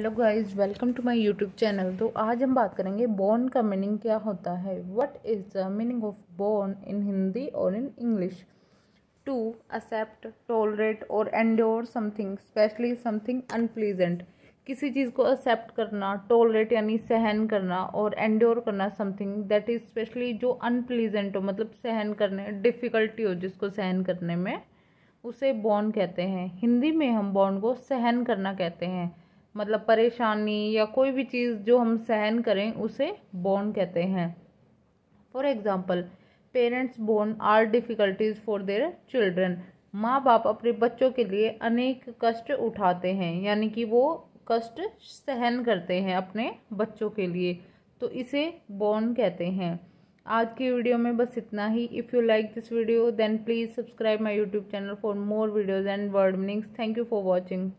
Hello guys welcome to my YouTube channel तो आज हम बात करेंगे बॉर्न का मीनिंग क्या होता है? What is the meaning of borne in Hindi और in English to accept tolerate और endure something specially something unpleasant किसी चीज़ को एक्सेप्ट करना टॉलरेट यानी सहन करना और एंड्योर करना समथिंग दैट इज़ स्पेशली जो अनप्लीजेंट हो मतलब सहन करने डिफ़िकल्टी हो जिसको सहन करने में, उसे बॉर्न कहते हैं। हिंदी में हम बॉर्न को सहन करना कहते हैं। मतलब परेशानी या कोई भी चीज़ जो हम सहन करें, उसे बोन कहते हैं। For example parents borne are difficulties for their children माँ बाप अपने बच्चों के लिए अनेक कष्ट उठाते हैं, यानी कि वो कष्ट सहन करते हैं अपने बच्चों के लिए। तो इसे बोन कहते हैं। आज की वीडियो में बस इतना ही। If you like this video then please subscribe my YouTube channel for more videos and word meanings thank you for watching